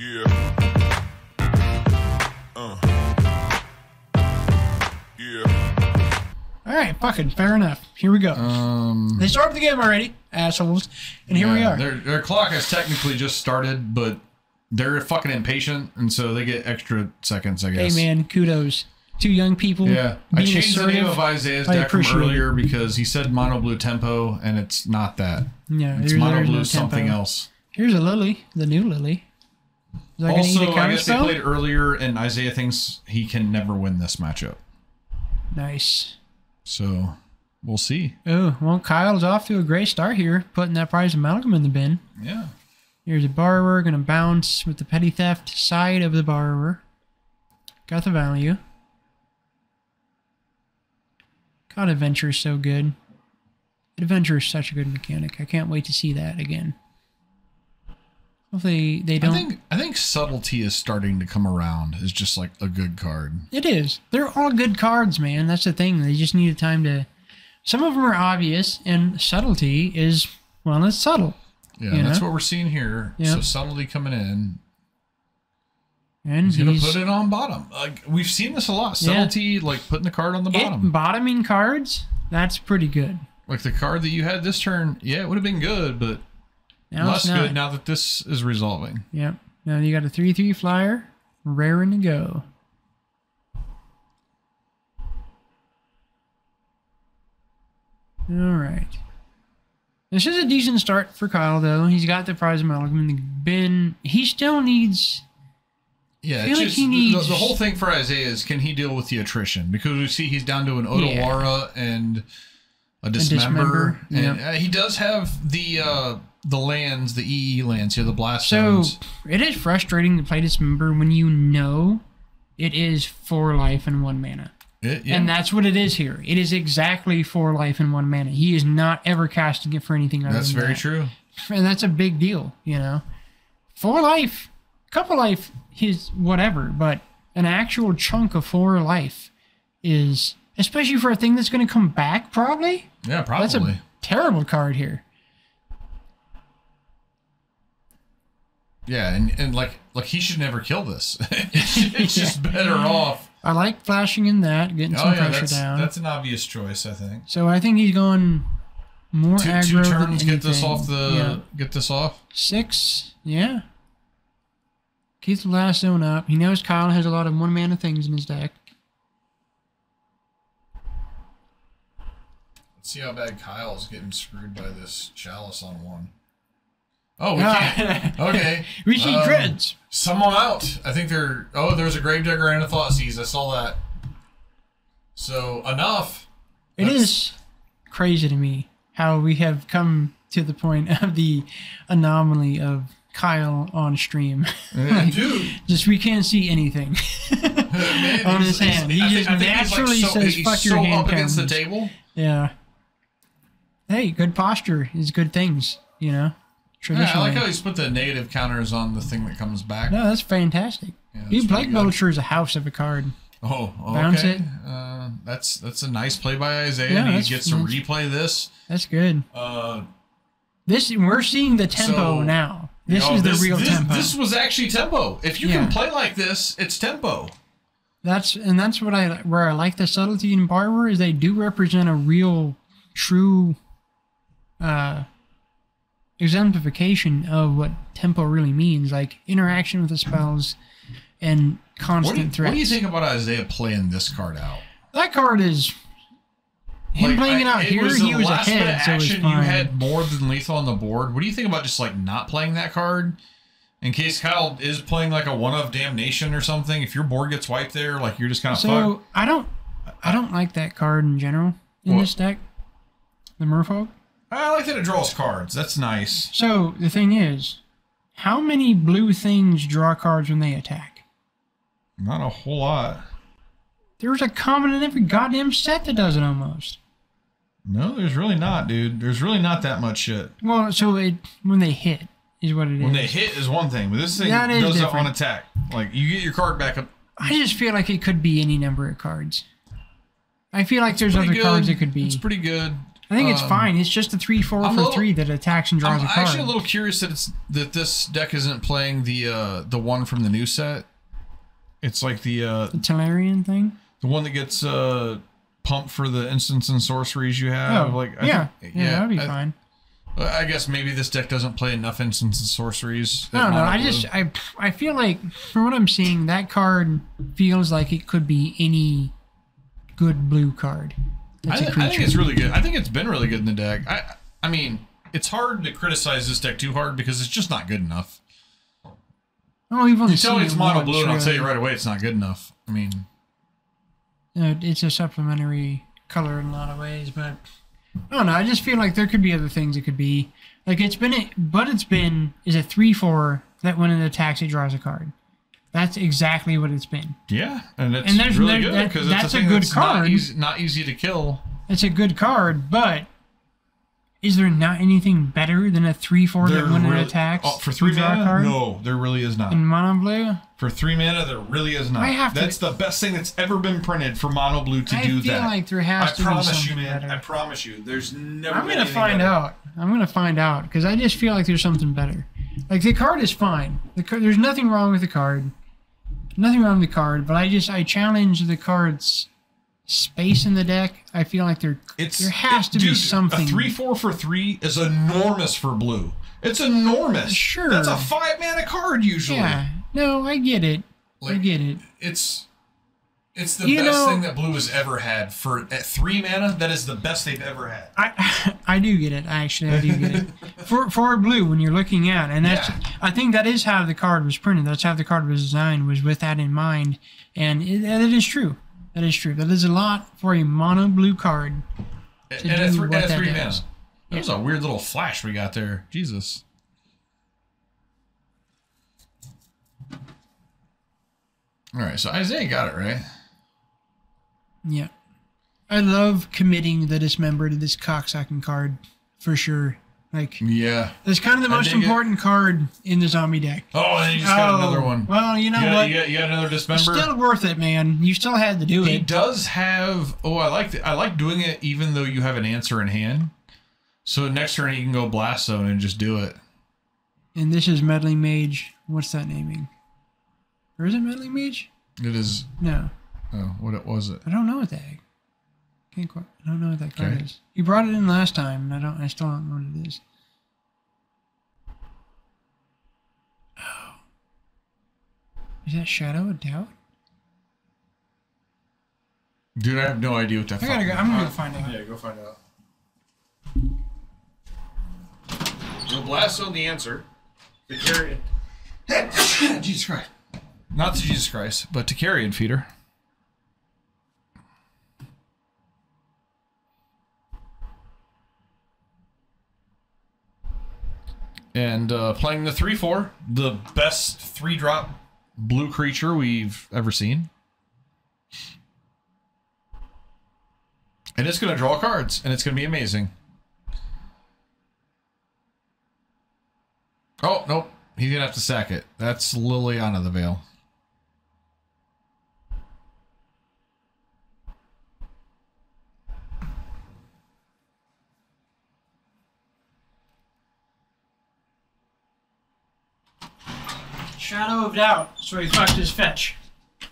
Yeah. Uh. Yeah. All right, fucking fair enough. Here we go. Um, they started the game already, assholes, and here we are. Their, their clock has technically just started, but they're fucking impatient, and so they get extra seconds, I guess. Hey guess. man, kudos. Two young people. Yeah, I being changed the name of Isaiah's deck from appreciate it. earlier because he said mono blue tempo, and it's not that. Yeah, It's mono blue no something tempo. else. Here's a lily, the new lily. That Also, I guess they played earlier, and Isaiah thinks he can never win this matchup. Nice. So we'll see. Oh, well, Kyle's off to a great start here, putting that prize amalgam in the bin. Yeah. Here's a borrower, gonna bounce with the petty theft side of the borrower. Got the value. God, Adventure is so good. Adventure is such a good mechanic. I can't wait to see that again. Hopefully they I don't. think I think subtlety is starting to come around. Is just like a good card. It is. They're all good cards, man. That's the thing. They just need time to. Some of them are obvious, and subtlety is well, it's subtle. Yeah, that's know? what we're seeing here. Yeah. So subtlety coming in. And He's gonna put it on bottom. Like we've seen this a lot. Yeah. Subtlety, like putting the card on the it bottom. bottoming cards. That's pretty good. like the card that you had this turn, yeah, it would have been good, but Now less it's not. good now that this is resolving. Yep. Now you got a three-three flyer, raring to go. All right. This is a decent start for Kyle, though. He's got the prize amalgam in the bin. He still needs. Yeah, it's like he the- needs- the, whole thing for Isaiah is can he deal with the attrition? Because we see he's down to an Otawara and a dismember, dismember, and yeah. uh, he does have the uh, the lands, the EE lands here, the blast So zones. it is frustrating to play dismember when you know it is four life and one mana. It- yeah. And that's what it is here. It is exactly four life and one mana. He is not ever casting it for anything other that's very that. true. and that's a big deal, you know. Four life, couple life is whatever, but an actual chunk of four life is, especially for a thing that's going to come back, probably. Yeah, probably. That's a terrible card here. Yeah, and, and like like he should never kill this. it's just better off. I like flashing in that, getting Oh some yeah, pressure that's down. that's an obvious choice, I think. so I think he's going more Two, aggro two than turns, get this off the Yeah. get this off. Six, yeah. Keeps the last zone up. He knows Kyle has a lot of one mana things in his deck. Let's see how bad Kyle's getting screwed by this chalice on one. Oh, we can't. Okay. We see Um, dreads. Someone out. I think they're. Oh, there's a Gravedigger and a Thoughtseize. I saw that. So enough. It That's- is crazy to me how we have come to the point of the anomaly of Kyle on stream. Dude, Just we can't see anything. man, On his hand. He I just think- I think he's, naturally so, says, "Fuck your so hand up against the table. yeah. Hey, good posture is good things, you know. Yeah, I Traditionally. like how he's put the negative counters on the thing that comes back. no, that's fantastic. Yeah, that's Blake pretty. Vulture is a house of a card. Oh, okay. Bounce it. Uh, that's that's a nice play by Isaiah. Yeah, and he gets to replay this. That's good. Uh, This we're seeing the tempo So, now. This you know, is the real this, tempo. This was actually tempo. If you Yeah. can play like this, it's tempo. That's and that's what I where I like the subtlety in Barber is they do represent a real, true, uh, exemplification of what tempo really means, like interaction with the spells and What constant you, threats. what do you think about Isaiah playing this card out? That card is him Like, playing it I- out here. was he was last bit of ahead, so it was action fine. you had more than lethal on the board. What do you think about just like not playing that card? In case Kyle is playing like a one of damnation or something, if your board gets wiped there, like you're just kind of fucked. so I don't, I don't like that card in general in What? this deck, the Merfolk. I like that it draws cards. That's nice. So the thing is, how many blue things draw cards when they attack? Not a whole lot. There's a common in every goddamn set that does it almost. No, there's really not, dude. There's really not that much shit. Well, so it when they hit is what it is. When they hit is one thing, but this thing That is does it different. on attack. Like you get your card back up. I just feel like it could be any number of cards. I feel like there's other good. cards it could be. It's pretty good. I think it's Um, fine. It's just a three four I'm for little, three that attacks and draws I'm a card. I'm actually a little curious that it's that this deck isn't playing the uh the one from the new set. It's like the uh the Tolarian thing. the one that gets uh pumped for the instants and sorceries you have. Oh, like I yeah, think- yeah, that'd be I, fine. I guess maybe this deck doesn't play enough instants and sorceries. I don't know. I just I I feel like from what I'm seeing, that card feels like it could be any good blue card. I, thi- I think it's really good. I think it's been really good in the deck. I I mean, it's hard to criticize this deck too hard because it's just not good enough. oh, we've only You tell me it's it mono blue, and I'll tell you right away it's not good enough. I mean, Uh, it's a supplementary color in a lot of ways, but I don't know. I just feel like there could be other things it could be. Like it's been, a, but it's been is a three four that when it attacks it draws a card. That's exactly what it's been. yeah, and it's And there's really good because it's that's a a good that's not card. easy, not easy to kill. It's a good card, but is there not anything better than a three four There that when really- it attacks oh, for three mana, card no, there really is not. in mono blue? For three mana, there really is not. I have to- That's the best thing that's ever been printed for mono blue to I do feel that. like there has I to be promise you, man. better. I promise you. There's never. I'm gonna find better. out. I'm gonna find out because I just feel like there's something better. Like the card is fine. The card, there's nothing wrong with the card. Nothing wrong with the card, but I just I challenge the card's space in the deck. I feel like there It's there has it- to be something. A three four for three is enormous for blue. It's enormous. Sure. That's a five mana card usually. Yeah. No, I get it. I get it. It's it's the You best know- thing that blue has ever had. For at three mana, that is the best they've ever had. I I do get it. Actually, I do get it. For for blue, when you're looking at, and that's Yeah. I think that is how the card was printed. That's how the card was designed. Was with that in mind, and it, that is true. That is true. That is a lot for a mono blue card. And, To and at what at that three does. mana. That was a weird little flash we got there. Jesus. All right, so Isaiah got it right. Yeah, I love committing the dismember to this cocksucking card for sure. Like Yeah. it's kind of the I most dig it. important card in the zombie deck. Oh, and you just got another oh, one. Well, you know You got, what? you, got, you got another dismember. Still worth it, man. You still had to do he it. does have. Oh, I like the, I like doing it even though you have an answer in hand. So next turn he can go blast zone and just do it. And this is meddling mage. What's that naming? Or is it meddling mage? It is. No, Oh, what it was it? I don't know what that. Can't quite. I don't know what that card Okay. is. You brought it in last time, and I don't. I still don't know what it is. Oh, is that Shadow of Doubt? Dude, I have no idea what that. I gotta go. I'm gonna go find out. Yeah, go find out. We'll blast on the answer. The carrion. Jesus Christ. Not to Jesus Christ, but to carrion feeder. And uh, playing the 3 4, the best three drop blue creature we've ever seen. And it's going to draw cards, and it's going to be amazing. Oh, nope. He's going to have to sack it. That's Liliana the Veil. Shadow of Doubt. So he fucked his fetch.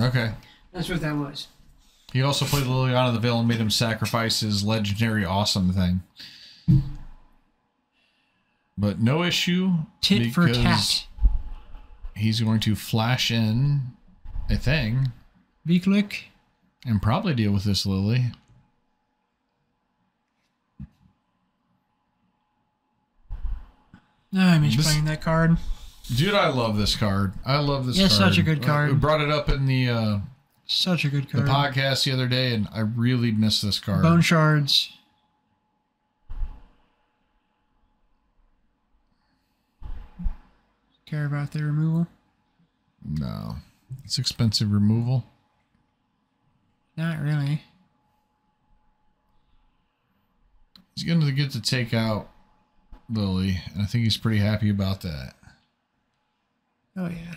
Okay. That's what that was. He also played Liliana the Veil and made him sacrifice his legendary awesome thing. But no issue. Tit for tat. He's going to flash in a thing Viklik. and probably deal with this Lily. No, I miss This- playing that card. Dude, I love this card. I love this Yeah, card. such a good card. We brought it up in the uh, Such a good the card. podcast the other day, and I really miss this card. Bone shards. Care about the removal? No, it's expensive removal. Not really. He's going to get to take out Lily, and I think he's pretty happy about that. Oh yeah.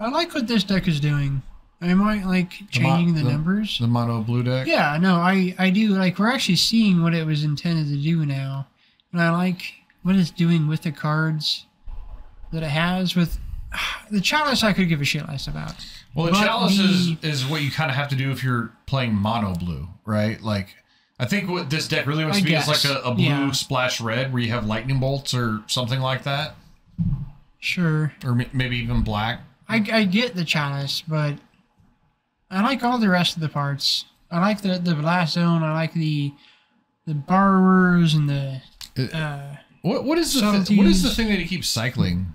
I like what this deck is doing. I might like changing the, the- numbers. The mono blue deck. Yeah, no, I I do like we're actually seeing what it was intended to do now, and I like what it's doing with the cards that it has with the chalice. I could give a shit less about. Well, the But chalice is, is what you kind of have to do if you're playing mono blue, right? Like, I think what this deck really wants I to be is like a, a blue yeah. splash red where you have lightning bolts or something like that, Sure, or m- maybe even black. I I get the chalice, but I like all the rest of the parts. I like the the blast zone. I like the the borrowers and the uh, What what is the th- what is the thing that he keeps cycling?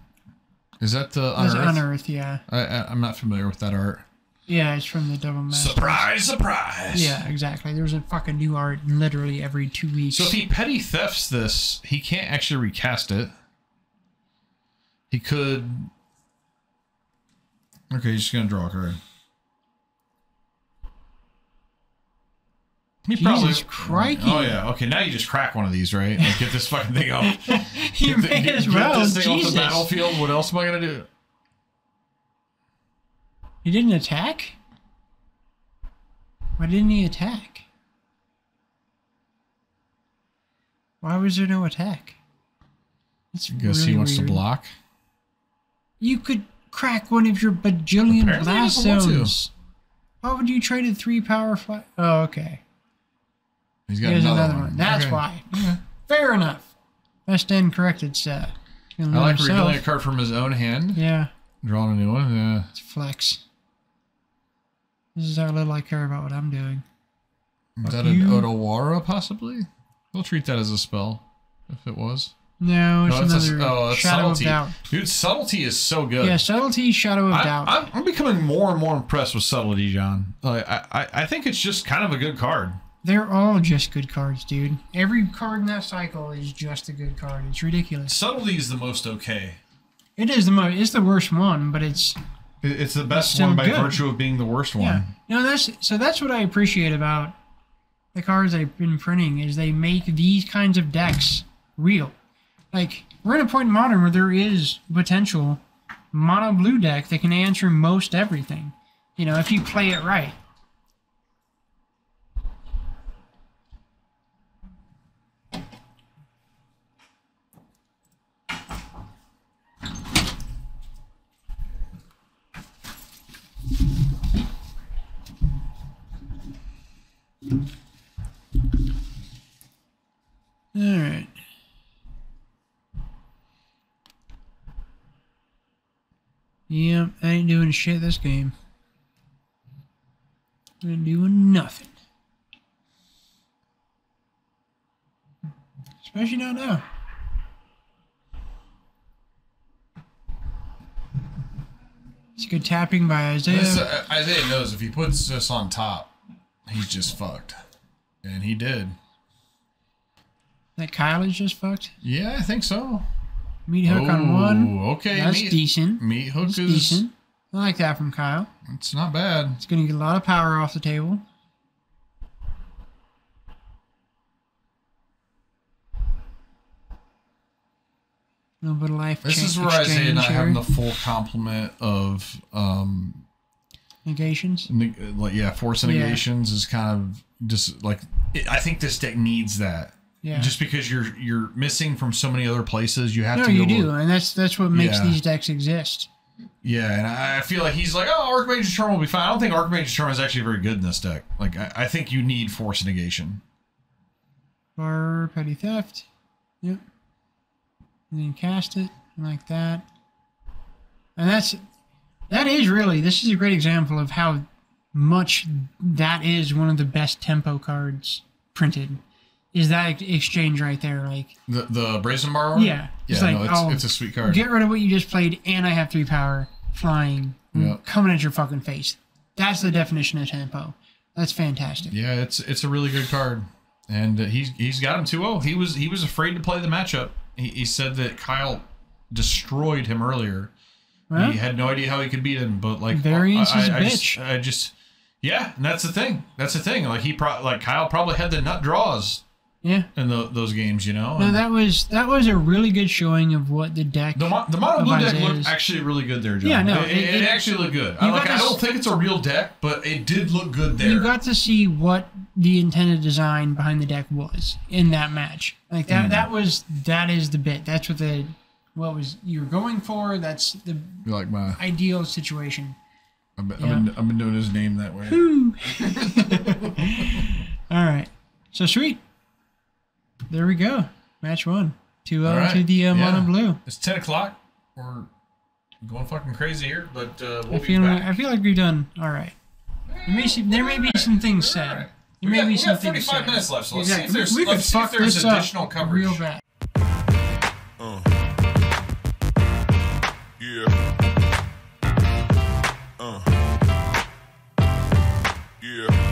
Is that the Unearth. unearth? unearth. Yeah, I, I, I'm not familiar with that art. Yeah, it's from the double master. Surprise! Surprise! Yeah, exactly. There's a fucking new art literally every two weeks. So if he petty thefts this, he can't actually recast it. He could. Okay, he's just gonna draw a card. He Jesus crikey. Oh yeah. Okay, now you just crack one of these, right? Like get this fucking thing off. you Get, the- get- as get this thing off the battlefield. What else am I gonna do? He didn't attack? Why didn't he attack? Why was there no attack? That's Because really he wants weird. to block. You could crack one of your bajillion Apparently he blast doesn't want to. zones. Why would you trade a three power fly? Oh, okay. He's got another, another, one. That's Okay. why. Fair enough. Best incorrect. corrected uh. I like himself. revealing a card from his own hand, Yeah, drawing a new one. Yeah. it's flex. This is how little I care about what I'm doing. Is Fuck that you. an Otawara, possibly? We'll treat that as a spell if it was. No, it's No, it's a- another oh, it's shadow subtlety. of doubt. Dude, subtlety is so good. Yeah, subtlety, shadow of I, doubt. I'm, I'm becoming more and more impressed with subtlety, John. Like, I, I, I think it's just kind of a good card. They're all just good cards, dude. Every card in that cycle is just a good card. It's ridiculous. Subtlety is the most okay. It is the most. It's the worst one, but it's It- It's the best one by good. virtue of being the worst one. yeah. No, that's so. That's what I appreciate about the cards I've been printing is they make these kinds of decks real. Like we're at a point in modern where there is potential mono blue deck that can answer most everything. You know, if you play it right. All right. Yep, I ain't doing shit this game. I ain't doing nothing. Especially not now. It's good tapping by Isaiah. Uh, Isaiah knows if he puts this on top, he's just fucked. And he did. that Kyle is just fucked. Yeah, I think so. Meat hook on one. Oh, Okay, That's meat, decent. meat hook That's is decent. I like that from Kyle. it's not bad. It's going to get a lot of power off the table. A little bit of life. This is where Isaiah not exchange having the full complement of um negations. neg- uh, like yeah, force Yeah. negations is kind of just like it, I think this deck needs that. Yeah. Just because you're you're missing from so many other places, you have no, to you go do, and that's that's what makes Yeah. these decks exist. Yeah, and I feel like he's like, oh, Archmage's Charm will be fine. I don't think Archmage's Charm is actually very good in this deck. Like, I, I think you need Force Negation. Bar petty theft. Yep. And then cast it like that. And that's that is really this is a great example of how much that is one of the best tempo cards printed. Is that exchange right there? Like The the Brazen Borrower? Yeah, it's Yeah, like, no, it's, oh, it's a sweet card. get rid of what you just played, and I have three power flying Yeah. coming at your fucking face. That's the definition of tempo. That's fantastic. yeah, it's it's a really good card. And uh, he's he's got him 2-0. He was he was afraid to play the matchup. He, he said that Kyle destroyed him earlier. He had no idea how he could beat him, but like is a I, I just. I just yeah, and that's the thing. That's the thing. Like he pro- like Kyle probably had the nut draws Yeah. in the, those games. You know, No, And that was that was a really good showing of what the deck. the mo- the mono blue deck looked actually really good there, John. Yeah, no, it, it- it, it- actually looked good. I, like, I don't think it's a real deck, but it did look good there. you got to see what the intended design behind the deck was in that match. Like that Mm. that was that is the bit. That's what the what was you're going for. That's the You like my? ideal situation. I've been, Yeah. I've, been, I've been doing his name that way. All right. So sweet. There we go. Match one. 2 0 All right. to the uh, Yeah. mono blue. It's ten o'clock. We're going fucking crazy here, but uh, we'll I be feel back. I feel like we've done all right. There may, see, there may be some things said. There We may got- be we some got 45 minutes left, so let's see if there's- we let's see if there's additional coverage. Real bad. Yeah. Uh. Yeah.